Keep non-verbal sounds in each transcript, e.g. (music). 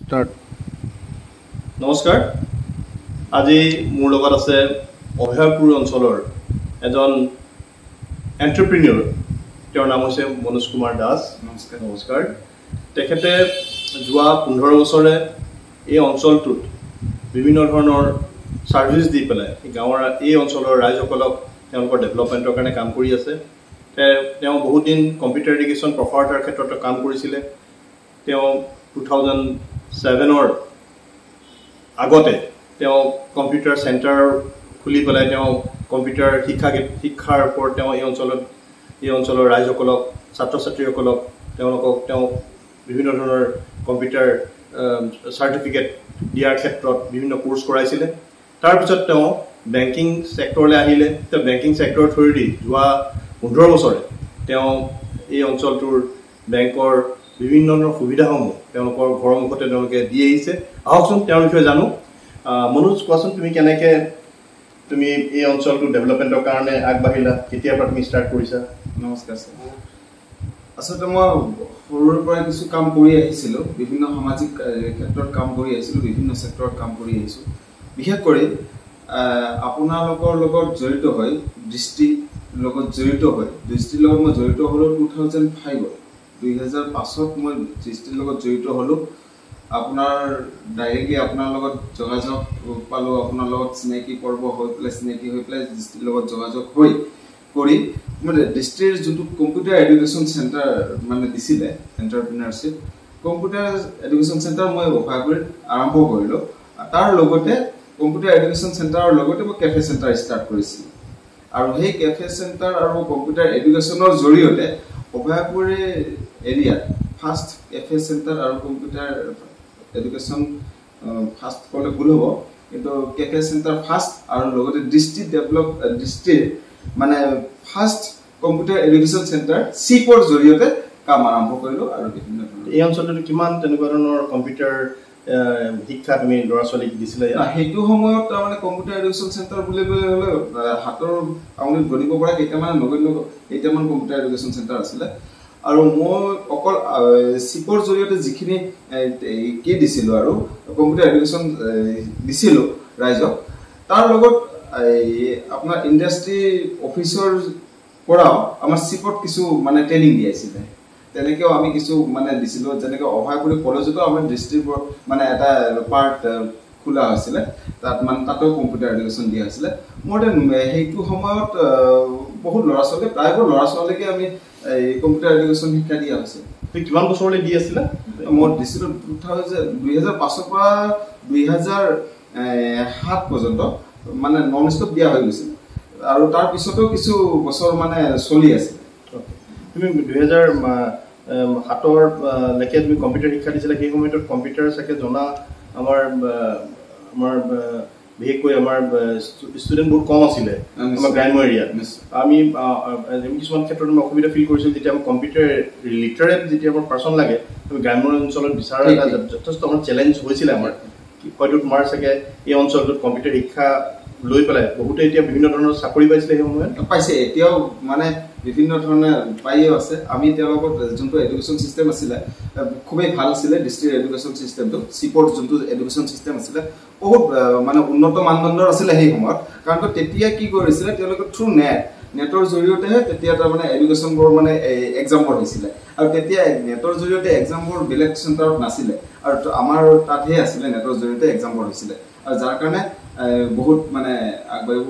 Start নমস্কাৰ। আজি মোৰ লগত আছে অভয়াপুৰ অঞ্চলৰ এজন এণ্টাৰপ্ৰিনিয়ৰ তেওঁৰ নাম হৈছে মনোজ কুমাৰ দাস। নমস্কাৰ। নমস্কাৰ। তেখেতে যোৱা পোন্ধৰ বছৰে এই অঞ্চলটোত বিভিন্ন ধৰণৰ ছাৰ্ভিচ দি পেলাই গাঁৱৰ এই অঞ্চলৰ ৰাইজসকলক তেওঁলোকৰ ডেভেলপমেণ্টৰ কাৰণে কাম কৰি আছে। তেওঁ বহুত দিন কম্পিউটাৰ এডুকেশ্যন প্ৰসাৰতাৰ ক্ষেত্ৰত কাম কৰিছিলে। তেওঁ টু থাউজেণ্ড ছেভেনৰ আগতে তেওঁ কম্পিউটাৰ চেণ্টাৰ খুলি পেলাই তেওঁ কম্পিউটাৰ শিক্ষা শিক্ষাৰ ওপৰত তেওঁ এই অঞ্চলত এই অঞ্চলৰ ৰাইজসকলক ছাত্ৰ ছাত্ৰীসকলক তেওঁলোকক তেওঁ বিভিন্ন ধৰণৰ কম্পিউটাৰ চাৰ্টিফিকেট দিয়াৰ ক্ষেত্ৰত বিভিন্ন কোৰ্চ কৰাইছিলে। তাৰপিছত তেওঁ বেংকিং ছেক্টৰলৈ আহিলে। তেওঁ বেংকিং ছেক্টৰৰ থ্ৰুৱেদি যোৱা পোন্ধৰ বছৰে তেওঁ এই অঞ্চলটোৰ বেংকৰ বিভিন্ন ধৰণৰ সুবিধাসমূহ তেওঁলোকৰ ঘৰৰ মুখতে তেওঁলোকে দি আহিছে। আহকচোন তেওঁৰ বিষয়ে জানো। মনোজ কোৱাচোন তুমি কেনেকৈ তুমি এই অঞ্চলটোৰ ডেভেলপমেণ্টৰ কাৰণে আগবাঢ়িলা কেতিয়াৰ পৰা তুমি ষ্টাৰ্ট কৰিছা? নমস্কাৰ ছাৰ। আচলতে মই সৰুৰে পৰাই কিছু কাম কৰি আহিছিলোঁ বিভিন্ন সামাজিক ক্ষেত্ৰত কাম কৰি আহিছিলোঁ বিভিন্ন ছেক্টৰত কাম কৰি আহিছোঁ। বিশেষ কৰি আপোনালোকৰ লগত জড়িত হৈ দৃষ্টিৰ লগত জড়িত হৈ দৃষ্টিৰ লগত মই জড়িত হ'লোঁ টু থাউজেণ্ড ফাইভত দুহেজাৰ পাঁচত মই দৃষ্টিৰ লগত জড়িত হ'লোঁ। আপোনাৰ ডাইৰেক্টলি আপোনাৰ লগত যোগাযোগ পালোঁ আপোনাৰ লগত চিনাকি পৰ্ব হৈ পেলাই চিনাকি হৈ পেলাই দৃষ্টিৰ লগত যোগাযোগ হৈ কৰি মানে ডিষ্ট্ৰিক্টৰ যোনটো কম্পিউটাৰ এডুকেশ্যন চেণ্টাৰ মানে দিছিলে এণ্টাৰপ্ৰিনাৰশ্বিপ কম্পিউটাৰ এডুকেশ্যন চেণ্টাৰ মই অভাগুৰিত আৰম্ভ কৰিলোঁ। তাৰ লগতে কম্পিউটাৰ এডুকেশ্যন চেণ্টাৰৰ লগতে মই কেফে চেণ্টাৰ ষ্টাৰ্ট কৰিছিলোঁ। আৰু সেই কেফে চেণ্টাৰ আৰু কম্পিউটাৰ এডুকেশ্যনৰ জৰিয়তে অভয়াপুৰী এৰিয়াত ফাৰ্ষ্ট কেফে চেণ্টাৰ আৰু কম্পিউটাৰ এডুকেশ্যন ফাৰ্ষ্ট ক'লে ভুল হ'ব কিন্তু কেফে চেণ্টাৰ ফাৰ্ষ্ট আৰু লগতে ডিষ্ট্ৰিক্ট ডেভেলপ ডিষ্ট্ৰিক্ট মানে ফাৰ্ষ্ট কম্পিউটাৰ এডুকেশ্যন চেণ্টাৰ চিপৰ জৰিয়তে কাম আৰম্ভ কৰিলোঁ আৰু বিভিন্ন ধৰণৰ এই অঞ্চলটোত কিমান তেনেকুৱা ধৰণৰ কম্পিউটাৰ শিক্ষা তুমি ল'ৰা ছোৱালীক দিছিলা সেইটো সময়ত তাৰমানে কম্পিউটাৰ এডুকেশ্যন চেণ্টাৰ বুলিবলৈ হ'লে হাতৰ আঙুলিত গণিব পৰা কেইটামান নগণ্য কেইটামান কম্পিউটাৰ এডুকেশ্যন চেণ্টাৰ আছিলে। আৰু মই অকল চিপৰ জৰিয়তে যিখিনি কি দিছিলোঁ আৰু কম্পিউটাৰ এডুকেশ্যন দিছিলোঁ ৰাইজক তাৰ লগত এই আপোনাৰ ইণ্ডাষ্ট্ৰী অফিচৰ পৰাও আমাৰ চিপত কিছু মানে ট্ৰেইনিং দিয়াইছিলে তেনেকেও আমি কিছু মানে দিছিলোঁ যেনেকৈ অভয়পুৰী কলেজতো আমাৰ ডিষ্ট্ৰিক্ট মানে এটা পাৰ্ট খোলা হৈছিলে। তাত মানে তাতো কম্পিউটাৰ এডুকেশ্যন দিয়া হৈছিলে। মোৰ সেইটো সময়ত বহুত ল'ৰা ছোৱালী প্ৰায়বোৰ ল'ৰা ছোৱালীকে আমি এই কম্পিউটাৰ এডুকেশ্যন শিক্ষা দিয়া হৈছিল তুমি কিমান বছৰলৈ দি আছিলা? মই দিছিলোঁ টু থাউজেণ্ড দুহেজাৰ পাঁচৰ পৰা দুহেজাৰ এ, সাত পৰ্যন্ত মানে নন ষ্টপ দিয়া হৈ গৈছিল আৰু তাৰ পিছতো কিছু বছৰ মানে চলি আছিল তুমি দুহেজাৰ আহ, লৈকে তুমি কম্পিউটাৰ শিক্ষা দিছিলা সেই সময়ত কম্পিউটাৰ চাগে জনা আমাৰ আমাৰ বিশেষকৈ আমাৰ ষ্টুডেণ্ট বহুত কম আছিলে। আমাৰ গ্ৰাম্য এৰিয়াত। আমি কিছুমান ক্ষেত্ৰত আমি অসুবিধা ফিল কৰিছিলোঁ যেতিয়া আমাৰ কম্পিউটাৰ লিটাৰেট যেতিয়া আমাৰ পাৰ্চন লাগে আমি গ্ৰাম্য অঞ্চলত বিচৰা এটা। যথেষ্ট আমাৰ চেলেঞ্জ হৈছিলে আমাৰ হয়তো তোমাৰ চাগে এই অঞ্চলটোত কম্পিউটাৰ শিক্ষা লৈ পেলাই বহুতে এতিয়া বিভিন্ন ধৰণৰ চাকৰি পাইছিলে সেই সময়ত পাইছে এতিয়াও মানে বিভিন্ন ধৰণে পাইও আছে। আমি তেওঁলোকৰ যোনটো এডুকেশ্যন চিষ্টেম আছিলে খুবেই ভাল আছিলে ডিষ্ট্ৰিক্ট এডুকেশ্যন চিষ্টেমটো চিপৰ যোনটো এডুকেশ্যন চিষ্টেম আছিলে বহুত মানে উন্নত মানদণ্ডৰ আছিলে সেই সময়ত। কাৰণ তেতিয়া কি কৰিছিলে তেওঁলোকে থ্ৰু নেট নেটৰ জৰিয়তেহে তেতিয়া তাৰমানে এডুকেশ্যনবোৰ মানে এক্সামবোৰ হৈছিলে আৰু তেতিয়া নেটৰ জৰিয়তে এক্সামবোৰ বেলেগ চেণ্টাৰত নাছিলে। আৰু আমাৰ তাতহে আছিলে নেটৰ জৰিয়তে এক্সামবোৰ হৈছিলে আৰু যাৰ কাৰণে বহুত মানে আগবাঢ়িব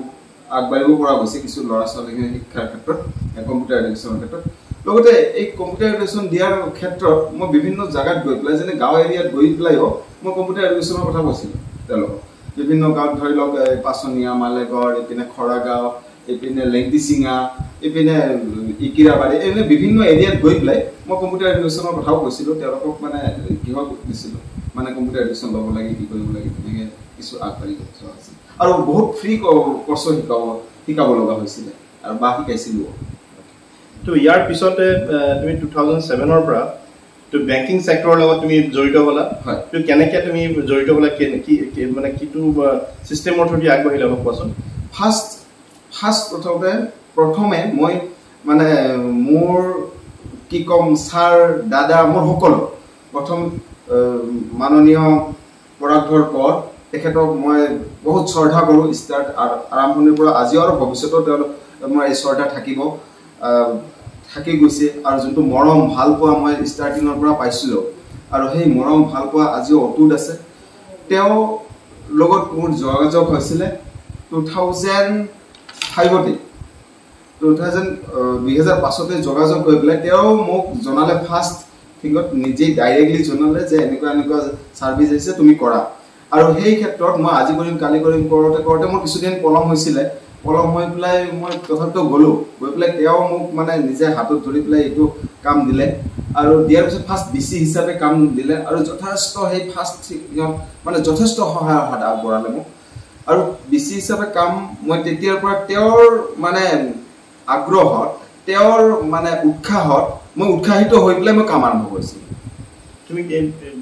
আগবাঢ়িব পৰা গৈছে কিছু ল'ৰা ছোৱালীখিনি শিক্ষাৰ ক্ষেত্ৰত কম্পিউটাৰ এডুকেশ্যনৰ ক্ষেত্ৰত। লগতে এই কম্পিউটাৰ এডুকেশ্যন দিয়াৰ ক্ষেত্ৰত মই বিভিন্ন জেগাত গৈ পেলাই যেনে গাঁও এৰিয়াত গৈ পেলাইও মই কম্পিউটাৰ এডুকেশ্যনৰ কথা কৈছিলোঁ তেওঁলোকক। বিভিন্ন গাঁৱত ধৰি লওক পাচনীয়া মালেগড় এইপিনে খৰাগাঁও এইপিনে লেংটিচিঙা এইপিনে ইকিৰাবাৰী এনে বিভিন্ন এৰিয়াত গৈ পেলাই মই কম্পিউটাৰ এডুকেশ্যনৰ কথাও কৈছিলোঁ। তেওঁলোকক মানে কিহক দিছিলোঁ মানে কম্পিউটাৰ এডুকেশ্যন ল'ব লাগে কি কৰিব লাগে তেনেকৈ কিছু আগবাঢ়ি যোৱা আছিল আৰু বহুত ফ্ৰী কৰ্চ শিকাব শিকাব লগা হৈছিলে আৰু বা শিকাইছিলোঁ। তো ইয়াৰ পিছতে তুমি টু থাউজেণ্ড ছেভেনৰ পৰা তো বেংকিং ছেক্টৰৰ লগত তুমি জড়িত হ'লা। হয়। তো কেনেকৈ তুমি জড়িত হ'লা কি মানে কিটো ছিষ্টেমৰ থ্ৰুদি আগবাঢ়িলা অলপ কোৱাচোন? ফাৰ্ষ্ট ফাৰ্ষ্ট প্ৰথমতে প্ৰথমে মই মানে মোৰ কি ক'ম ছাৰ দাদা মোৰ সকলো প্ৰথম মাননীয় পৰাগধৰ কৰ তেখেতক মই বহুত শ্ৰদ্ধা কৰোঁ ষ্টাৰ্ট আৰম্ভণিৰ পৰা আজিও আৰু ভৱিষ্যতেও তেওঁলোক মই এই শ্ৰদ্ধা থাকিব থাকি গৈছে আৰু যোনটো মৰম ভাল পোৱা মই ষ্টাৰ্টিঙৰ পৰা পাইছিলোঁ আৰু সেই মৰম ভাল পোৱা আজিও অটুট আছে। তেওঁ লগত মোৰ যোগাযোগ হৈছিলে টু থাউজেণ্ড ফাইভতে টু থাউজেণ্ড দুহেজাৰ পাঁচতে যোগাযোগ কৰি পেলাই তেওঁ মোক জনালে ফাৰ্ষ্ট থিঙত নিজেই ডাইৰেক্টলি জনালে যে এনেকুৱা এনেকুৱা ছাৰ্ভিচ আহিছে তুমি কৰা। আৰু সেই ক্ষেত্ৰত মই আজি কৰিম কালি কৰিম কৰোঁতে কৰোঁতে মোৰ কিছুদিন পলম হৈছিলে। পলম হৈ পেলাই মই তথাপিতো গ'লোঁ। গৈ পেলাই তেওঁ মোক মানে নিজে হাতত ধৰি পেলাই এইটো কাম দিলে। আৰু দিয়াৰ পিছত ফাৰ্ষ্ট বি চি হিচাপে কাম দিলে। আৰু যথেষ্ট সেই ফাৰ্ষ্ট মানে যথেষ্ট সহায়ৰ হাত আগবঢ়ালে মোক। আৰু বি চি হিচাপে কাম মই তেতিয়াৰ পৰা তেওঁৰ মানে আগ্ৰহত তেওঁৰ মানে উৎসাহত মই উৎসাহিত হৈ পেলাই মই কাম আৰম্ভ কৰিছিলোঁ। তুমি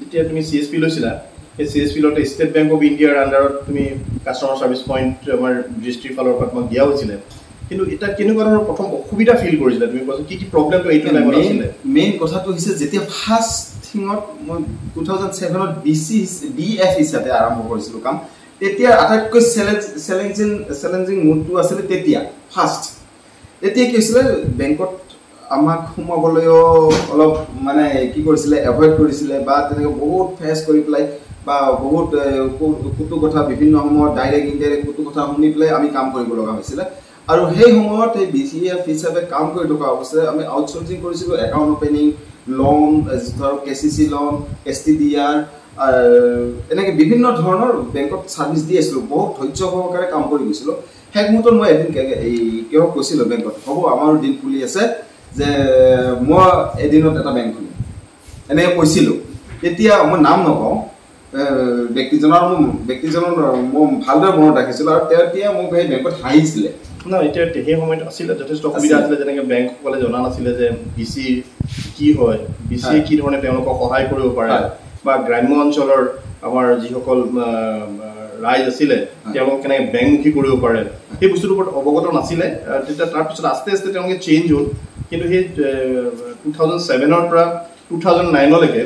যেতিয়া তুমি চি এছ পি লৈছিলা। সেই চি এছ পি লওঁতে ষ্টেট বেংক অফ ইণ্ডিয়াৰ আণ্ডাৰত তুমি কাষ্টমাৰ ছাৰ্ভিচ পইণ্ট আমাৰ দৃষ্টিৰ ফালৰ পৰা তোমাক দিয়া হৈছিলে। কিন্তু এতিয়া কেনেকুৱা ধৰণৰ প্ৰথম অসুবিধা ফিল কৰিছিলে? তুমি কোৱাচোন কি কি প্ৰব্লেমটো এইটো টাইমত আছিলে? মেইন কথাটো হৈছে যেতিয়া ফাৰ্ষ্ট থিঙত মই টু থাউজেণ্ড ছেভেনত বি চি বি এফ হিচাপে আৰম্ভ কৰিছিলোঁ কাম তেতিয়া আটাইতকৈ চেলেঞ্জিং চেলেঞ্জিং মুডটো আছিলে তেতিয়া ফাৰ্ষ্ট তেতিয়া কি হৈছিলে বেংকত আমাক সোমাবলৈও অলপ মানে কি কৰিছিলে এভইড কৰিছিলে বা তেনেকৈ বহুত ফেচ কৰি পেলাই বা বহুত কুটু কথা বিভিন্ন সময়ত ডাইৰেক্ট ইনডাইৰেক্ট কুটু কথা শুনি পেলাই আমি কাম কৰিব লগা হৈছিলে। আৰু সেই সময়ত সেই বি চি এফ হিচাপে কাম কৰি থকা অৱস্থাত আমি আউটচৰ্চিং কৰিছিলোঁ একাউণ্ট অপেনিং লোন ধৰক K C C loan S T D R এনেকৈ বিভিন্ন ধৰণৰ বেংকত ছাৰ্ভিচ দি আছিলোঁ। বহুত ধৈৰ্য সহকাৰে কাম কৰি গৈছিলোঁ। শেষ মুহূৰ্তত মই এদিন এই কিয় কৈছিলোঁ বেংকত হ'ব আমাৰো দিন খুলি আছে যে মই এদিনত এটা বেংক খুলিম। এনেকৈ কৈছিলোঁ। তেতিয়া মই নাম নকওঁ। ব্যক্তিজনৰ মোৰ ব্যক্তিজনৰ মই ভালদৰে মনত ৰাখিছিলোঁ আৰু তেতিয়া মোক সেই বেংকত হাঁহিছিলে। ন এতিয়া সেই সময়ত আছিলে যথেষ্ট অসুবিধা আছিলে। যেনেকে বেংকসকলে জনা নাছিলে যে বি চি কি হয় বি চিয়ে কি ধৰণে তেওঁলোকক সহায় কৰিব পাৰে। বা গ্ৰাম্য অঞ্চলৰ আমাৰ যিসকল ৰাইজ আছিলে তেওঁলোকক কেনেকে বেংকমুখী কৰিব পাৰে সেই বস্তুটোৰ ওপৰত অৱগত নাছিলে। তেতিয়া তাৰপিছত আস্তে আস্তে তেওঁলোকে চেঞ্জ হ'ল। কিন্তু সেই টু থাউজেণ্ড ছেভেনৰ পৰা টু থাউজেণ্ড নাইনলৈকে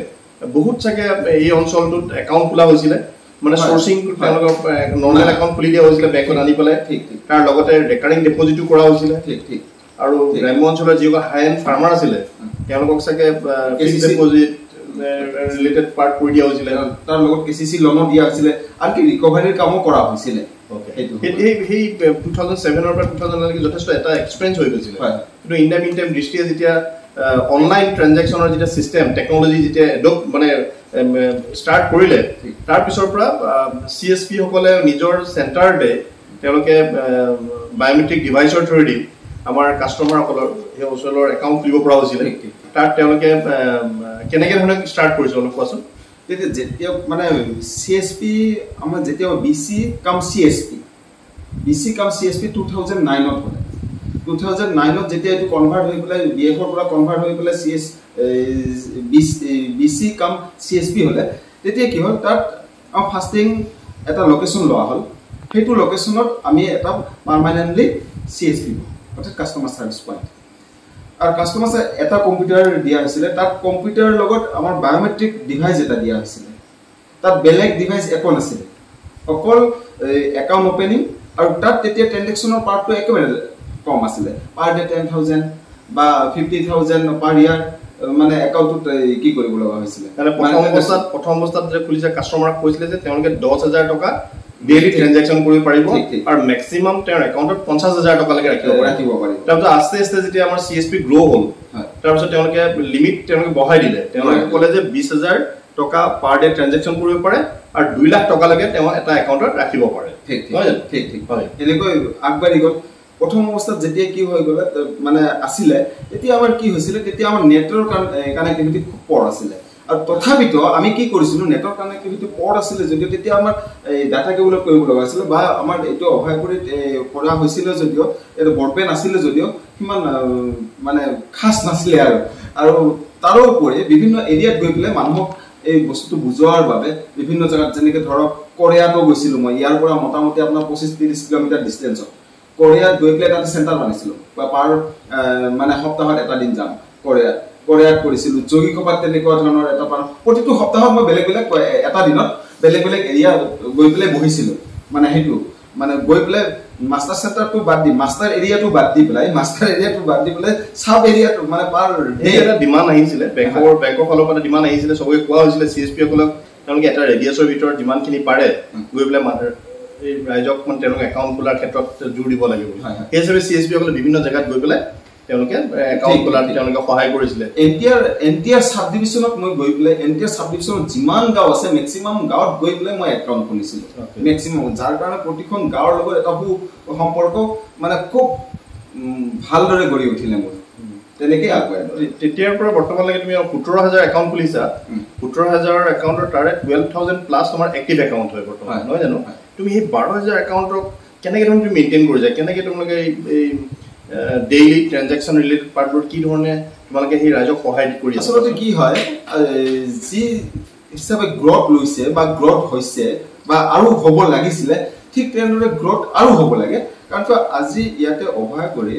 বহুত চাগে এই অঞ্চলটোত একাউণ্ট খোলা হৈছিলে। মানে চৰ্চিং তেওঁলোকক নৰ্মেল একাউণ্ট খুলি দিয়া হৈছিলে বেংকত আনি পেলাই। তাৰ লগতে ৰেকাৰিং ডিপজিটো কৰা হৈছিলে। আৰু গ্ৰাম্য অঞ্চলৰ যিসকল হাই এণ্ড ফাৰ্মাৰ আছিলে তেওঁলোকক চাগে ফিক্স ডিপজিট ৰিলেটেড পাৰ্ট কৰি দিয়া হৈছিলে। তাৰ লগত কে চি চি লোনো দিয়া হৈছিলে। আনকি ৰিকভাৰীৰ কামো কৰা হৈছিলে। সেই টু থাউজেণ্ড ছেভেনৰ পৰা টু থাউজেণ্ডলৈকে যথেষ্ট এটা এক্সপেৰিয়েঞ্চ হৈ গৈছিলে। কিন্তু ইন টাইম ইন টাইম দৃষ্টিয়ে যেতিয়া অনলাইন ট্ৰেঞ্জেকশ্যনৰ যেতিয়া ছিষ্টেম টেকনলজি যেতিয়া এডপ্ট মানে ষ্টাৰ্ট কৰিলে তাৰপিছৰ পৰা চি এছ পিসকলে নিজৰ চেণ্টাৰতে তেওঁলোকে বায়'মেট্ৰিক ডিভাইচৰ থ্ৰুৱেদি আমাৰ কাষ্টমাৰসকলৰ সেই অঞ্চলৰ একাউণ্ট খুলিব পৰা হৈছিলে। তাত তেওঁলোকে কেনেকে ধৰণে ষ্টাৰ্ট কৰিছে অলপ কোৱাচোন? তেতিয়া যেতিয়া মানে চি এছ পি আমাৰ যেতিয়া বি চি কাম C S P B C কাম C S P two thousand নাইনত হ'লে। টু থাউজেণ্ড নাইনত যেতিয়া এইটো কনভাৰ্ট হৈ পেলাই বি এফৰ পৰা কনভাৰ্ট হৈ পেলাই চি এছ বি চি কাম চি এছ পি হ'লে তেতিয়া কি হ'ল তাত ফাৰ্ষ্টিং এটা লোকেশ্যন লোৱা হ'ল। সেইটো লোকেশ্যনত আমি এটা পাৰ্মানেণ্টলি চি এছ পি অৰ্থাৎ কাষ্টমাৰ ছাৰ্ভিচ পইণ্ট আৰু কাষ্টমাৰ এটা কম্পিউটাৰ দিয়া হৈছিলে তাত কম্পিউটাৰৰ লগত আমাৰ বায়'মেট্ৰিক ডিভাইচ এটা দিয়া হৈছিলে। তাত বেলেগ ডিভাইচ একো নাছিলে। অকল একাউণ্ট অপেনিং আৰু তাত তেতিয়া ট্ৰেঞ্জেকশ্যনৰ পাৰ্টটো একেবাৰে কম আছিলে। পাৰ ডে টেন থাউজেণ্ড বা ফিফটি থাউজেণ্ড পাৰ ইয়াৰ মানে একাউণ্টটোত কি কৰিব লগা হৈছিলে? প্ৰথম অৱস্থাত প্ৰথম অৱস্থাত যে খুলিছে কাষ্টমাৰক কৈছিলে যে তেওঁলোকে দহ হাজাৰ টকা ডেইলি ট্ৰেঞ্জেকশ্যন কৰিব পাৰিব আৰু মেক্সিমাম তেওঁৰ একাউণ্টত পঞ্চাছ হাজাৰ টকালৈকে ৰাখিব ৰাখিব পাৰিব। তাৰপিছত আস্তে আস্তে যেতিয়া আমাৰ চি এছ পি গ্ৰ' হ'ল তাৰপিছত তেওঁলোকে লিমিট তেওঁলোকে বঢ়াই দিলে। তেওঁলোকে ক'লে যে বিছ হাজাৰ টকা পাৰ ডে ট্ৰেঞ্জেকশ্যন কৰিব পাৰে আৰু দুই লাখ টকালৈকে তেওঁ এটা একাউণ্টত ৰাখিব পাৰে। ঠিক ঠিক ঠিক। হয়। এনেকৈ আগবাঢ়ি গ'ল। প্ৰথম অৱস্থাত যেতিয়া কি হৈ গ'লে মানে আছিলে তেতিয়া আমাৰ কি হৈছিলে তেতিয়া আমাৰ নেটৰ কানেক্টিভিটি খুব পৰ আছিলে। আৰু তথাপিতো আমি কি কৰিছিলোঁ নেটৰ কানেক্টিভিটি পৰ আছিলে যদিও তেতিয়া আমাৰ এই ডাটা কেবলত কৰিব লগা হৈছিলে বা আমাৰ এইটো অভয় কৰি কৰা হৈছিলে যদিও এইটো ব্ৰডবেণ্ড আছিলে যদিও সিমান মানে খাচ নাছিলে আৰু। আৰু তাৰোপৰি বিভিন্ন এৰিয়াত গৈ পেলাই মানুহক এই বস্তুটো বুজোৱাৰ বাবে বিভিন্ন জেগাত যেনেকৈ ধৰক কোৰিয়াতো গৈছিলোঁ মই ইয়াৰ পৰা মোটামুটি আপোনাৰ পঁচিছ ত্ৰিছ কিলোমিটাৰ ডিষ্টেঞ্চত কোৰিয়াত গৈ পেলাই তাতে চেণ্টাৰ বনাইছিলোঁ। বা পাৰ মানে সপ্তাহত এটা দিন যাম কোৰিয়াত। কৰিয়াত কৰিছিলোঁ যোগী কপাত তেনেকুৱা ধৰণৰ এটা পাৰ প্ৰতিটো সপ্তাহত মই বেলেগ বেলেগ এটা দিনত বেলেগ বেলেগ এৰিয়া গৈ পেলাই বহিছিলোঁ। মানে সেইটো মানে গৈ পেলাই মাষ্টাৰ চেণ্টাৰটো বাদ দি মাষ্টাৰ এৰিয়াটো বাদ দি পেলাই মাষ্টাৰ এৰিয়াটো বাদ দি পেলাই চাব এৰিয়াটো মানে পাৰ এই এটা ডিমাণ্ড আহিছিলে বেংকৰ বেংকৰ ফালৰ পৰা ডিমাণ্ড আহিছিলে চবকে কোৱা হৈছিলে চি এছ পি সকলক তেওঁলোকে এটা ৰেডিয়াছৰ ভিতৰত যিমানখিনি পাৰে গৈ পেলাই মা- এই ৰাইজক মানে তেওঁলোকে একাউণ্ট খোলাৰ ক্ষেত্ৰত জোৰ দিব লাগে বুলি হয়, হয়। সেই হিচাপে চি এছ পি সকলে বিভিন্ন জেগাত গৈ পেলাই তেওঁলোকে একাউণ্ট খোলাত। তেওঁলোকে সহায় কৰিছিলে N T R N T R sub ডিভিশ্যনত মই গৈ পেলাই এন টি আৰ চাব ডিভিশ্যনত যিমান গাঁও আছে মেক্সিমাম গাঁৱত গৈ পেলাই মই একাউণ্ট খুলিছিলোঁ. মেক্সিমাম যাৰ কাৰণে প্ৰতিখন গাঁৱৰ লগত এটা সু সম্পৰ্ক মানে খুব ভালদৰে গঢ়ি উঠিলে মোৰ তেনেকেই আগুৱাই তেতিয়াৰ পৰা বৰ্তমানলৈকে তুমি সোতৰ হাজাৰ একাউণ্ট খুলিছা। সোতৰ হাজাৰ একাউণ্টৰ তাৰে টুৱেল্ভ থাউজেণ্ড প্লাছ তোমাৰ এক্টিভ একাউণ্ট হয় বৰ্তমান হয়, নহয় জানো। তুমি সেই বাৰ হাজাৰ একাউণ্টক কেনেকে ধৰণে তুমি মেইনটেইন কৰিছা কেনেকে তোমালোকে এই- ডেইলি ট্ৰেনজেকশ্যন ৰিলেটেড পাৰ্টবোৰ কি ধৰণে তোমালোকে সেই ৰাইজক সহায় কৰি আচলতে কি হয় যি হিচাপে গ্ৰথ লৈছে বা গ্ৰথ হৈছে বা আৰু হ'ব লাগিছিলে ঠিক তেনেদৰে গ্ৰথ আৰু হ'ব লাগে। কাৰণ কিয় আজি ইয়াতে অভয় কৰি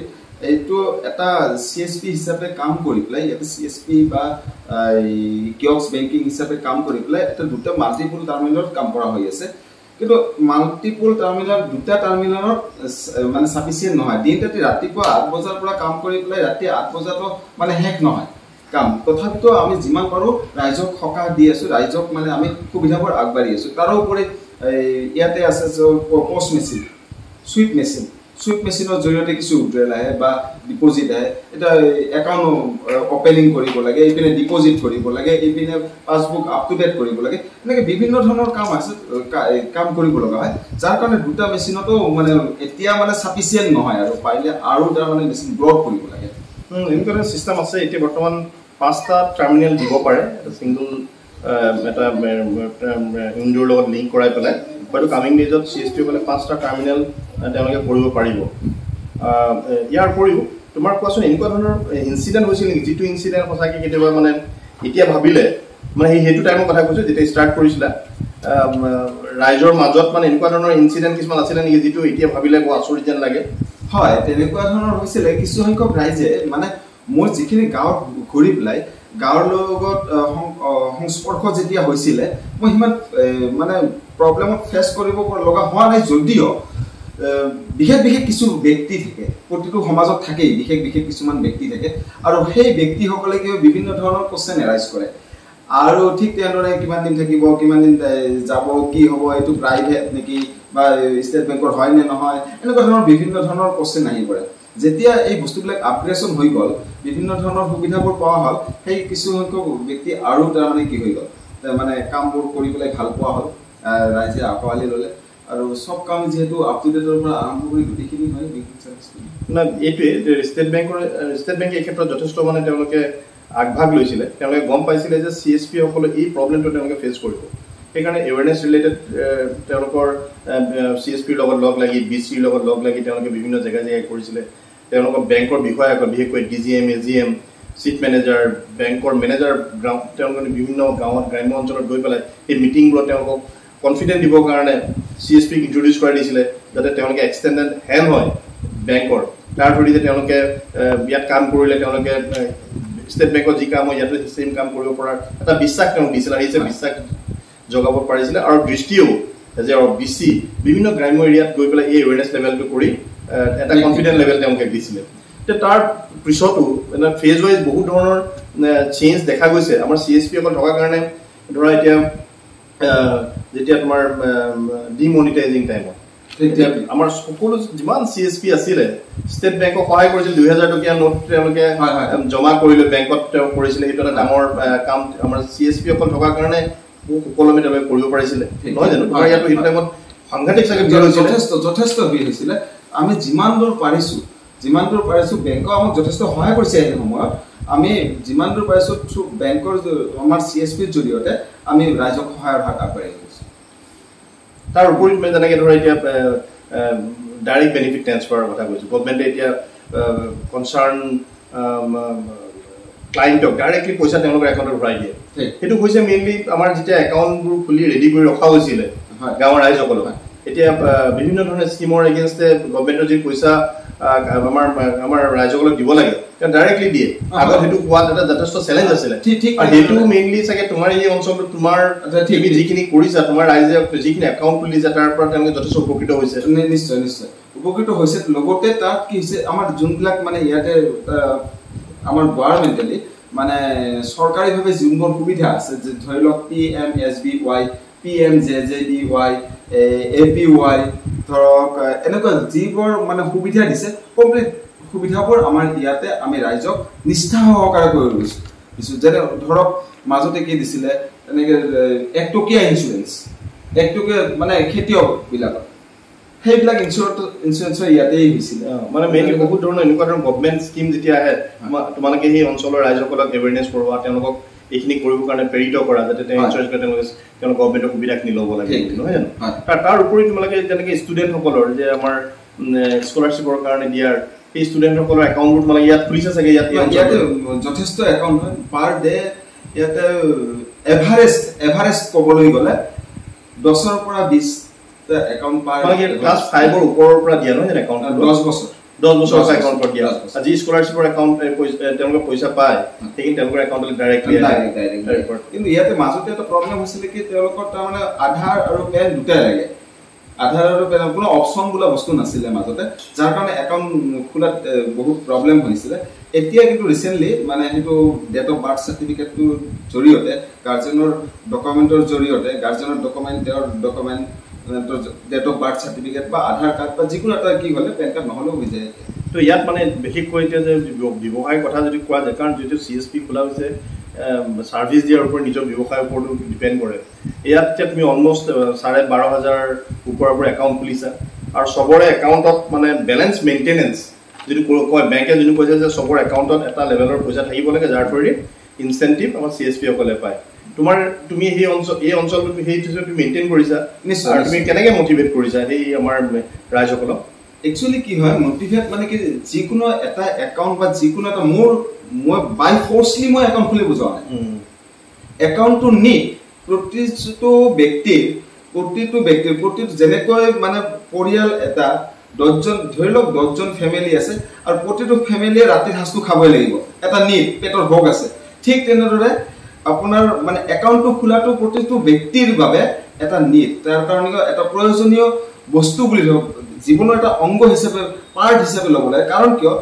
এইটো এটা চি এছ পি হিচাপে কাম কৰি পেলাই ইয়াতে চি এছ পি বা কিয়ক্স বেংকিং হিচাপে কাম কৰি পেলাই এটা দুটা মাল্টিপুল টাৰ্মিনেলত কাম কৰা হৈ আছে। কিন্তু মাল্টিপুল টাৰ্মিনেল দুটা টাৰ্মিনেলত মানে চাফিচিয়েণ্ট নহয়। দিন ৰাতি ৰাতিপুৱা আঠ বজাৰ পৰা কাম কৰি পেলাই ৰাতি আঠ বজাতো মানে শেষ নহয় কাম। তথাপিতো আমি যিমান পাৰোঁ ৰাইজক সকাহ দি আছো ৰাইজক মানে আমি সুবিধাবোৰ আগবাঢ়ি আছো। তাৰোপৰি ইয়াতে আছে POS machine swipe machine swipe মেচিনৰ জৰিয়তে কিছু উইড্ৰেল আহে বা ডিপজিট আহে। এতিয়া একাউণ্ট অপেনিং কৰিব লাগে এইপিনে ডিপজিট কৰিব লাগে এইপিনে পাছবুক আপ টু ডেট কৰিব লাগে। এনেকৈ বিভিন্ন ধৰণৰ কাম আছে কাম কৰিব লগা হয়। যাৰ কাৰণে দুটা মেচিনতো মানে এতিয়া মানে চাফিচিয়েণ্ট নহয় আৰু পাৰিলে আৰু তাৰ মানে মেচিন গ্ৰথ কৰিব লাগে। এনেকুৱা এটা চিষ্টেম আছে। এতিয়া বৰ্তমান পাঁচটা টাৰ্মিনেল দিব পাৰে। ছিংগল এটা উইণ্ডোৰ লগত লিংক কৰাই পেলাই। হয়তো কামিং ডেজত চি এছ টি সকলে পাঁচটা টাৰ্মিনেল তেওঁলোকে কৰিব পাৰিব। ইয়াৰ উপৰিও তোমাৰ কোৱাচোন এনেকুৱা ধৰণৰ ইনচিডেণ্ট হৈছিল নেকি? যিটো ইনচিডেণ্ট সঁচাকৈ কেতিয়াবা মানে এতিয়া ভাবিলে মানে সেই সেইটো টাইমৰ কথা কৈছোঁ যেতিয়া ষ্টাৰ্ট কৰিছিলা। ৰাইজৰ মাজত মানে এনেকুৱা ধৰণৰ ইনচিডেণ্ট কিছুমান আছিলে নেকি যিটো এতিয়া ভাবিলে বৰ আচৰিত যেন লাগে? হয় তেনেকুৱা ধৰণৰ হৈছিলে। কিছু সংখ্যক ৰাইজে মানে মোৰ যিখিনি গাঁৱত ঘূৰি পেলাই গাঁৱৰ লগত সংস্পৰ্শ যেতিয়া হৈছিলে মই সিমান মানে প্ৰব্লেমত ফেচ কৰিব লগা হোৱা নাই যদিও বিশেষ বিশেষ কিছু ব্যক্তি থাকে প্ৰতিটো সমাজত থাকেই বিশেষ বিশেষ কিছুমান ব্যক্তি থাকে আৰু সেই ব্যক্তিসকলে কিয় বিভিন্ন ধৰণৰ কোৱেশ্যন এৰাইজ কৰে। আৰু ঠিক তেনেদৰে কিমান দিন থাকিব কিমান দিন যাব কি হ'ব এইটো প্ৰাইভেট নেকি বা ষ্টেট বেংকৰ হয় নে নহয় এনেকুৱা ধৰণৰ বিভিন্ন ধৰণৰ কোৱেশ্যন আহি পৰে। যেতিয়া এই বস্তুবিলাক আপগ্ৰেশ্যন হৈ গ'ল বিভিন্ন ধৰণৰ সুবিধাবোৰ পোৱা হ'ল সেই কিছু সংখ্যক ব্যক্তি আৰু তাৰমানে কি হৈ গ'ল মানে কামবোৰ কৰি পেলাই ভাল পোৱা হ'ল। ৰাইজে আঁকোৱালি ল'লে। আৰু চব কাম যিহেতু আপ টু ডেটৰ পৰা আৰম্ভ কৰি গোটেইখিনি হয় বেংকিং চাৰ্ভিছখিনি না এইটোৱে ষ্টেট বেংকৰ ষ্টেট বেংকে এই ক্ষেত্ৰত যথেষ্ট মানে তেওঁলোকে আগভাগ লৈছিলে। তেওঁলোকে গম পাইছিলে যে চি এছ পি সকলে এই প্ৰব্লেমটো তেওঁলোকে ফেচ কৰিব। সেইকাৰণে এৱেৰনেছ ৰিলেটেড তেওঁলোকৰ চি এছ পিৰ লগত লগ লাগি বি চিৰ লগত লগ লাগি তেওঁলোকে বিভিন্ন জেগাই জেগাই কৰিছিলে। তেওঁলোকৰ বেংকৰ বিষয়াসকল বিশেষকৈ D G M A G M chief manager বেংকৰ মেনেজাৰ গাঁও তেওঁলোকে বিভিন্ন গাঁৱত গ্ৰাম্য অঞ্চলত গৈ পেলাই সেই মিটিংবোৰত তেওঁলোকক কনফিডেণ্ট দিবৰ কাৰণে চি এছ পিক ইণ্ট্ৰডিউচ কৰাই দিছিলে যাতে তেওঁলোকে এক্সটেণ্ডেড হেণ্ড হয় বেংকৰ তাৰ ধৰি যে তেওঁলোকে ইয়াত কাম কৰিলে তেওঁলোকে ষ্টেট বেংকত যি কাম হয় ইয়াতো ছেইম কাম কৰিব পৰাৰ এটা বিশ্বাস তেওঁক দিছিলে যে বিশ্বাস জগাব পাৰিছিলে। আৰু দৃষ্টিও যে বি চি বিভিন্ন গ্ৰাম্য এৰিয়াত গৈ পেলাই এই এৱেৰনেছ লেভেলটো কৰি এটা কনফিডেণ্ট লেভেল তেওঁলোকে দিছিলে। এতিয়া তাৰ পিছতো ফেজ ৱাইজ বহুত ধৰণৰ চেঞ্জ দেখা গৈছে। আমাৰ চি এছ পি অকল থকাৰ কাৰণে ধৰা এতিয়া যেতিয়া তোমাৰ ডিমনিটাইজিং টাইমত এতিয়া আমাৰ সকলো যিমান চি এছ পি আছিলে ষ্টেট বেংকক সহায় কৰিছিল দুই হাজাৰ টকীয়া নোট তেওঁলোকে জমা কৰিলে বেংকত তেওঁ কৰিছিলে সেইটো এটা ডাঙৰ কাম আমাৰ চি এছ পি অকল থকাৰ কাৰণে সুকলমে তেওঁলোকে কৰিব পাৰিছিলে। নহয় জানো? তোমাৰ হয়, ইয়াতো সেইটো। টাইমত সাংঘাতিক চাগে যথেষ্ট যথেষ্ট ভিৰ হৈছিলে। আমি যিমান দূৰ পাৰিছো যিমান দূৰ পাৰিছো বেংকৰ আমাক যথেষ্ট সহায় কৰিছে সেই সময়ত। আমি যিমান দূৰ পাৰিছো থ্ৰু বেংকৰ আমাৰ চি এছ পিৰ জৰিয়তে আমি ৰাইজক সহায়ৰ হাত আগবাঢ়ি গৈছো তাৰ উপৰি তুমি যেনেকে ধৰা এতিয়া ডাইৰেক্ট বেনিফিট ট্ৰেন্সফাৰৰ কথা কৈছো গভমেণ্টে এতিয়া কনচাৰ্ণ ক্লাইণ্টক ডাইৰেক্টলি পইচা তেওঁলোকৰ একাউণ্টত ভৰাই দিয়ে। সেইটো হৈছে মেইনলি আমাৰ যেতিয়া একাউণ্টবোৰ খুলি ৰেডি কৰি ৰখা হৈছিলে। গাঁৱৰ ৰাইজসকলক হয়। এতিয়া বিভিন্ন ধৰণৰ স্কিমৰ এগেইনষ্টে গভমেণ্টৰ যি পইচা আমাৰ আমাৰ ৰাইজসকলক দিব লাগে। ডাইৰেক্টলি দিয়ে। আগত। সেইটো পোৱাত এটা যথেষ্ট চেলেঞ্জ আছিলে। ঠিক- ঠিক আৰু সেইটো মেইনলি চাগে তোমাৰ এই অঞ্চলটোত তোমাৰ তুমি। যিখিনি কৰিছা তোমাৰ ৰাইজে যিখিনি একাউণ্ট খুলিছে তাৰ পৰা তেওঁলোকে যথেষ্ট উপকৃত হৈছে। নিশ্চয় নিশ্চয়। উপকৃত হৈছে। লগতে তাত কি হৈছে আমাৰ যোনবিলাক মানে ইয়াতে আমাৰ গভৰ্ণমেণ্টেলি মানে চৰকাৰীভাৱে যোনবোৰ সুবিধা আছে যে ধৰি লওক P M S B Y P M J J D Y A P Y ধৰক এনেকুৱা যিবোৰ মানে সুবিধা দিছে কমপ্লিট সুবিধাবোৰ আমাৰ ইয়াতে আমি ৰাইজক নিষ্ঠা সহকাৰে কৰি গৈছোঁ দিছোঁ। যেনে ধৰক মাজতে কি দিছিলে এনেকে একটকীয়া ইঞ্চুৰেঞ্চ একটকীয়া মানে খেতিয়কবিলাকৰ সেইবিলাক ইঞ্চুৰেঞ্চ ইঞ্চুৰেঞ্চৰ ইয়াতেই হৈছিলে মানে মেইনলি বহুত ধৰণৰ এনেকুৱা ধৰণৰ গভমেণ্ট স্কিম যেতিয়া আহে তোমা- তোমালোকে সেই অঞ্চলৰ ৰাইজসকলক এৱেৰনেছ কৰোৱা তেওঁলোকক এইখিনি কৰিবৰ কাৰণে প্ৰেৰিত কৰা যাতে তেওঁলোকে তেওঁলোক গভমেণ্টৰ সুবিধাখিনি ল'ব লাগে। নহয় জানো। তাৰ উপৰি তোমালোকে যেনেকে ষ্টুডেণ্টসকলৰ যে আমাৰ স্কলাৰশ্বিপৰ কাৰণে দিয়াৰ সেই ষ্টুডেণ্টসকলৰ একাউণ্টবোৰ তোমালোকে ইয়াত খুলিছে চাগে ইয়াত ইয়াতে? যথেষ্ট একাউণ্ট হয় পাৰ ডে ইয়াতে এভাৰেজ এভাৰেজ ক'বলৈ গ'লে দহৰ পৰা বিশ একাউণ্ট পাৰ ক্লাছ ফাইভৰ ওপৰৰ পৰা দিয়া নহয় জানো একাউণ্ট দহ বছৰ দহ বছৰৰ বছৰ, একাউণ্টত দিয়া যি স্কলাৰশ্বিপৰ একাউণ্ট তেওঁলোকে পইচা পায়। সেইখিনি তেওঁলোকৰ একাউণ্টলৈ ডাইৰেক্টলি. কিন্তু ইয়াতে মাজতে এটা প্ৰব্লেম হৈছিলে কি তেওঁলোকৰ তাৰমানে আধাৰ আৰু পেন দুটাই লাগে। আধাৰ আৰু পেন কোনো অপশ্যন বোলা বস্তু নাছিলে মাজতে যাৰ কাৰণে একাউণ্ট খোলাত বহুত প্ৰব্লেম হৈছিলে। এতিয়া কিন্তু ৰিচেণ্টলি মানে সেইটো ডেট অফ বাৰ্থ চাৰ্টিফিকেটটোৰ জৰিয়তে গাৰ্জেনৰ ডকুমেণ্টৰ জৰিয়তে গাৰ্জেনৰ ডকুমেণ্ট তেওঁৰ document date of birth certificate বা আধাৰ কাৰ্ড বা যিকোনো এটা কি হ'লে পেন কাৰ্ড নহ'লেও হৈ যায়। তো ইয়াত মানে বিশেষকৈ এতিয়া যে ব্যৱ- ব্যৱসায়ৰ কথা যদি কোৱা যায় কাৰণ যিহেতু চি এছ পি খোলা হৈছে ছাৰ্ভিচ দিয়াৰ ওপৰত নিজৰ ব্যৱসায়ৰ ওপৰতো ডিপেণ্ড কৰে। ইয়াত এতিয়া তুমি অলমষ্ট চাৰে বাৰ হাজাৰ ওপৰৰ পৰা একাউণ্ট খুলিছা। আৰু চবৰে একাউণ্টত মানে বেলেঞ্চ মেইনটেনেঞ্চ যিটো কয় বেংকে যিটো কৈছে যে চবৰ একাউণ্টত এটা লেভেলৰ পইচা থাকিব লাগে যাৰ থ্ৰুদি ইনচেণ্টিভ আমাৰ চি এছ পি সকলে পায়। তোমাৰ তুমি সেই অঞ্চল এই অঞ্চলটো সেইটো তুমি মেইনটেইন কৰিছা নিশ্চয়, তুমি। কেনেকে মটিভেট কৰিছা সেই আমাৰ ৰাইজসকলক? একচুৱেলি কি হয় মটিভেট মানে কি যিকোনো এটা একাউণ্ট বা যিকোনো এটা মোৰ মই বাই ফৰ্চলি মই একাউণ্ট খুলিব যোৱা নাই। একাউণ্টটো নিট প্ৰতিটো ব্যক্তিৰ প্ৰতিটো ব্যক্তিৰ প্ৰতিটো যেনেকৈ মানে পৰিয়াল এটা দহজন ধৰি লওক দহজন ফেমিলি আছে আৰু প্ৰতিটো ফেমিলিয়ে ৰাতিৰ সাঁজটো খাবই লাগিব। এটা নিট পেটৰ ভোগ আছে। ঠিক তেনেদৰে আপোনাৰ মানে একাউণ্টটো খোলাটো প্ৰতিটো ব্যক্তিৰ বাবে এটা নিট তাৰ কাৰণে এটা প্ৰয়োজনীয় বস্তু বুলি ধৰক জীৱনৰ এটা অংগ হিচাপে পাৰ্ট হিচাপে ল'ব লাগে। কাৰণ কিয়?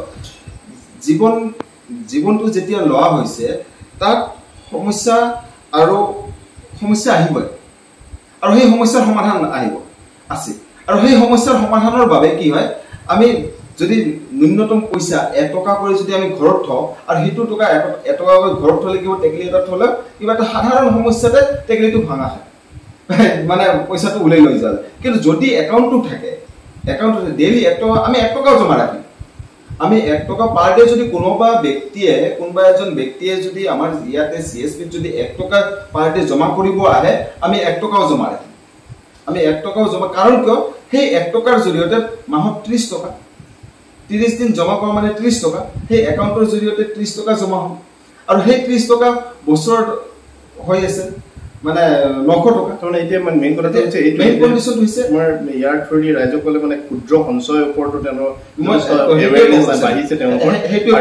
জীৱন জীৱনটো যেতিয়া লোৱা হৈছে তাত সমস্যা আৰু সমস্যা আহিবই। আৰু সেই সমস্যাৰ সমাধান আহিব। আছে। আৰু সেই সমস্যাৰ সমাধানৰ বাবে কি হয় আমি যদি ন্যূনতম পইচা এটকা কৰি যদি আমি ঘৰত থওঁ আৰু সেইটো টকা এট- এটকা কৰি ঘৰত থলে কিবা টেকেলি এটা থলে কিবা এটা সাধাৰণ সমস্যাতে টেকেলিটো ভাঙা খায় (laughs) মানে পইচাটো ওলাই লৈ যায়। কিন্তু যদি একাউণ্টটো থাকে একাউণ্টটো ডেইলি এক টকা আমি এক টকাও জমা ৰাখিম। আমি এক টকা পাৰ ডে যদি কোনোবা ব্যক্তিয়ে কোনোবা এজন ব্যক্তিয়ে যদি আমাৰ ইয়াতে চি এছ পিত যদি এক টকা পাৰ ডে জমা কৰিব আহে আমি এক টকাও জমা ৰাখিম। আমি এক টকাও জমা কাৰণ কিয়? সেই এক টকাৰ জৰিয়তে মাহত ত্ৰিছ টকা। ত্ৰিছ দিন জমা কৰা মানে ত্ৰিছ টকা সেই একাউণ্টৰ জৰিয়তে ত্ৰিছ টকা জমা হয় আৰু সেই ত্ৰিছ টকা বছৰত হৈ আছে মানে নশ টকা। তাৰমানে এতিয়া মানে মেইন কথাটো হৈছে এইটো মেইন কণ্ডিশ্যনটো হৈছে আমাৰ ইয়াৰ থ্ৰুদি ৰাইজসকলে মানে ক্ষুদ্ৰ সঞ্চয়ৰ ওপৰতো তেওঁলোকৰ। বাঢ়িছে তেওঁলোকৰ।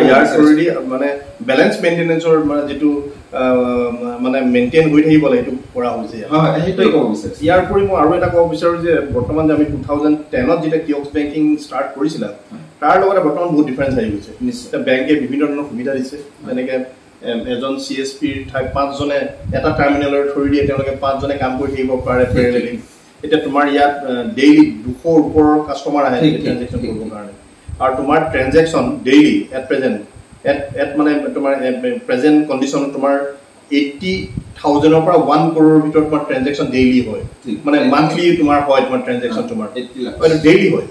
ইয়াৰ। থ্ৰুদি মানে বেলেঞ্চ মেইনটেনেঞ্চৰ মানে যিটো মানে মেইনটেইন হৈ থাকিব লাগে সেইটো কৰা হৈছে সেইটোৱে ক'ব বিচাৰিছোঁ। ইয়াৰ উপৰি মই আৰু এটা ক'ব বিচাৰোঁ যে বৰ্তমান যে আমি টু থাউজেণ্ড টেনত যেতিয়া কিয়ক্স বেংকিং ষ্টাৰ্ট কৰিছিলা তাৰ লগতে বৰ্তমান বহুত ডিফাৰেঞ্চ আহি গৈছে। নিশ্চয় এতিয়া বেংকে বিভিন্ন ধৰণৰ সুবিধা দিছে। যেনেকে এজন চি এছ পিৰ ঠাইত পাঁচজনে এটা টাৰ্মিনেলৰ থ্ৰুদি দিয়ে তেওঁলোকে পাঁচজনে কাম কৰি থাকিব পাৰে পেৰেলেলি এতিয়া তোমাৰ ইয়াত ডেইলি দুশৰ ওপৰৰ কাষ্টমাৰ আহে ট্ৰেনজেকশ্যন ঠিক, কৰিবৰ। কাৰণে। আৰু তোমাৰ transaction daily at present at at মানে তোমাৰ প্ৰেজেণ্ট কণ্ডিশ্যনত তোমাৰ এইটটি থাউজেণ্ডৰ পৰা ওৱান কৰোৰৰ ভিতৰত তোমাৰ ট্ৰেনজেকশ্যন ডেইলি হয়। মানে মান্থলি তোমাৰ হয় তোমাৰ ট্ৰেনজেকশ্যন তোমাৰ। এইটো ডেইলি হয়।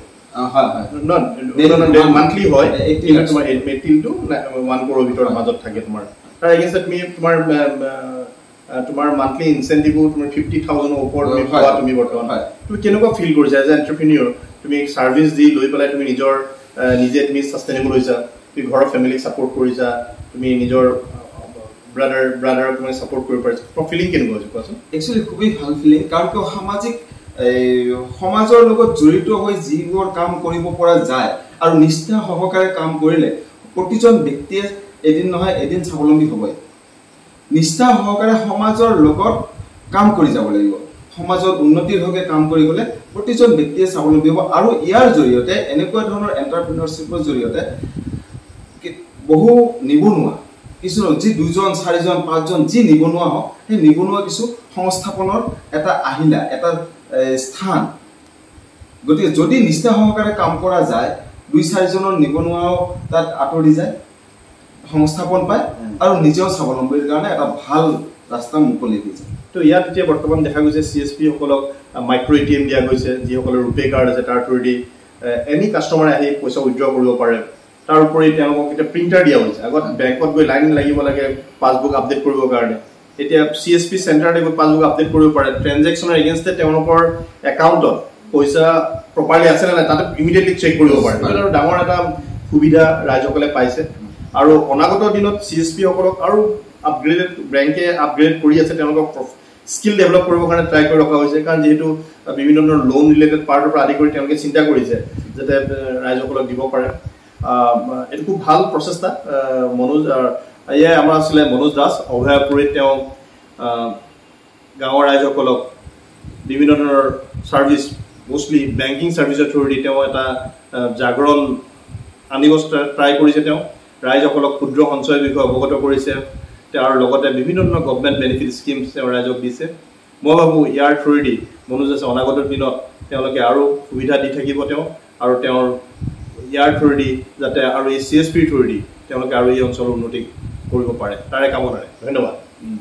মান্থলি হয় Eighty কিন্তু lakhs. তোমাৰ এইটিন টু ওৱান কৰোৰ ভিতৰত মাজত থাকে তোমাৰ তাৰ এগেইনষ্টত তুমি তোমাৰ আহ, আহ, তোমাৰ মান্থলি ইনচেণ্টিভো তোমাৰ ফিফটি থাউজেণ্ডৰ ওপৰত তুমি হয়। পোৱা তুমি বৰ্তমান হয়। তুমি কেনেকুৱা ফিল কৰিছা এজ এ এণ্টাৰপ্ৰিনিয়ৰ তুমি ছাৰ্ভিচ দি লৈ পেলাই তুমি নিজৰ আহ, নিজে তুমি ছাষ্টেইনেবল হৈছা তুমি ঘৰৰ ফেমিলিক ছাপৰ্ট কৰিছা তুমি নিজৰ ব্ৰাদাৰ ব্ৰাদাৰক তুমি ছাপৰ্ট কৰিব পাৰিছা তোমাৰ ফিলিং কেনেকুৱা হৈছে কোৱাচোন একচুৱেলি খুবেই ভাল ফিলিং কাৰণ কিয় সামাজিক এই সমাজৰ লগত জড়িত হৈ যিবোৰ কাম কৰিব পৰা যায় আৰু নিষ্ঠা সহকাৰে কাম কৰিলে প্ৰতিজন ব্যক্তিয়ে এদিন নহয় এদিন স্বাৱলম্বী হ'বই। নিষ্ঠা সহকাৰে সমাজৰ লগত কাম কৰি যাব লাগিব। সমাজৰ উন্নতিৰ হকে কাম কৰি গ'লে প্ৰতিজন ব্যক্তিয়ে স্বাৱলম্বী হ'ব আৰু ইয়াৰ জৰিয়তে এনেকুৱা ধৰণৰ এণ্টাৰপ্ৰিনৰশ্বিপৰ জৰিয়তে বহু নিবনুৱা কিছু যি দুজন চাৰিজন পাঁচজন যি নিবনুৱা হওক সেই নিবনুৱা কিছু সংস্থাপনৰ এটা আহিলা এটা স্থান। গতিকে যদি নিষ্ঠা সহকাৰে কাম কৰা যায় দুই চাৰিজনৰ নিবনুৱাও তাত আঁতৰি যায় সংস্থাপন পায় আৰু নিজেও স্বাৱলম্বীৰ কাৰণে এটা ভাল ৰাস্তা মুকলি হৈ যায়। তো ইয়াত এতিয়া বৰ্তমান দেখা গৈছে চি এছ পি সকলক মাইক্ৰ' এ টি এম দিয়া গৈছে যিসকলৰ ৰুপে কাৰ্ড আছে তাৰ থ্ৰুৱেদি এনি কাষ্টমাৰে আহি পইচা উইড্ৰ কৰিব পাৰে। তাৰ উপৰি তেওঁলোকক এতিয়া প্ৰিণ্টাৰ দিয়া হৈছে। আগত বেংকত গৈ লাইন লাগিব লাগে পাছবুক আপডেট কৰিবৰ কাৰণে। এতিয়া চি এছ পি চেণ্টাৰতে গৈ পাছবুক আপডেট কৰিব পাৰে। ট্ৰেনজেকশ্যনৰ এগেইনষ্টে তেওঁলোকৰ একাউণ্টত পইচা প্ৰপাৰলি আছে নে নাই তাতে ইমিডিয়েটলি চেক কৰিব পাৰে। আৰু ডাঙৰ এটা সুবিধা ৰাইজসকলে পাইছে। আৰু অনাগত দিনত চি এছ পি সকলক আৰু আপগ্ৰেডেড বেংকে আপগ্ৰেড কৰি আছে তেওঁলোকক স্কিল ডেভেলপ কৰিবৰ কাৰণে ট্ৰাই কৰি ৰখা হৈছে। কাৰণ যিহেতু বিভিন্ন ধৰণৰ লোন ৰিলেটেড পাৰ্টৰ পৰা আদি কৰি তেওঁলোকে চিন্তা কৰিছে যাতে ৰাইজসকলক দিব পাৰে। এইটো খুব ভাল প্ৰচেষ্টা। মনোজ এয়াই আমাৰ আছিলে মনোজ দাস অভয়াপুৰীত তেওঁ গাঁৱৰ ৰাইজসকলক বিভিন্ন ধৰণৰ ছাৰ্ভিচ মষ্টলি বেংকিং ছাৰ্ভিচৰ থ্ৰুদি তেওঁ এটা জাগৰণ আনিব ট্ৰাই কৰিছে তেওঁ। ৰাইজসকলক ক্ষুদ্ৰ সঞ্চয়ৰ বিষয়ে অৱগত কৰিছে। তেওঁৰ লগতে বিভিন্ন ধৰণৰ গভমেণ্ট বেনিফিট স্কিম তেওঁ ৰাইজক দিছে। মই ভাবোঁ ইয়াৰ থ্ৰুৱেদি মনোজ আছে অনাগত দিনত তেওঁলোকে আৰু সুবিধা দি থাকিব তেওঁ আৰু তেওঁৰ ইয়াৰ থ্ৰুৱেদি যাতে আৰু এই চি এছ পিৰ থ্ৰুৱেদি তেওঁলোকে আৰু এই অঞ্চলৰ উন্নতি কৰিব পাৰে তাৰে কামনাৰে ধন্যবাদ উম।